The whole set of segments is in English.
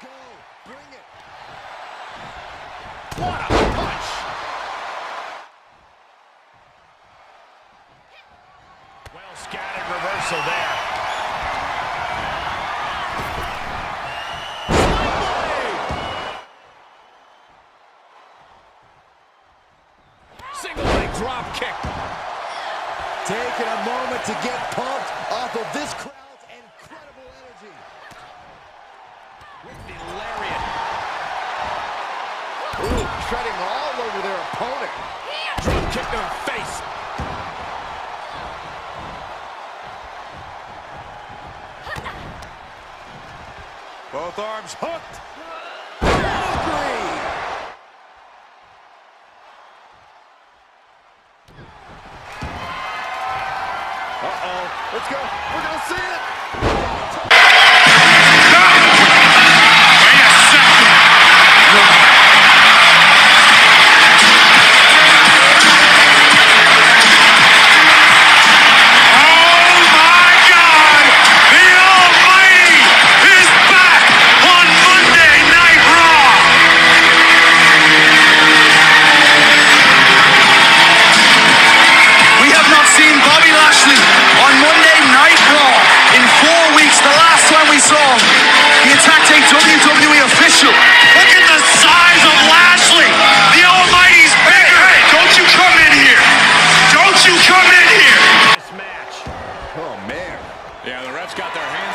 go. Bring it. What a punch! Well scattered reversal there. Single leg drop kick. Taking a moment to get pumped treading all over their opponent. Drop kick to the face. Both arms hooked. Uh-oh. Let's go. We're going to see it.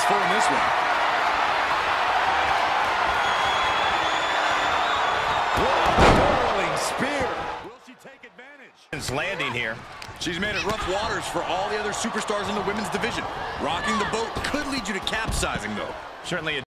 Got their hands full in this one. Whirling spear. Will she take advantage? It's landing here. She's made it rough waters for all the other superstars in the women's division. Rocking the boat could lead you to capsizing, though. Certainly a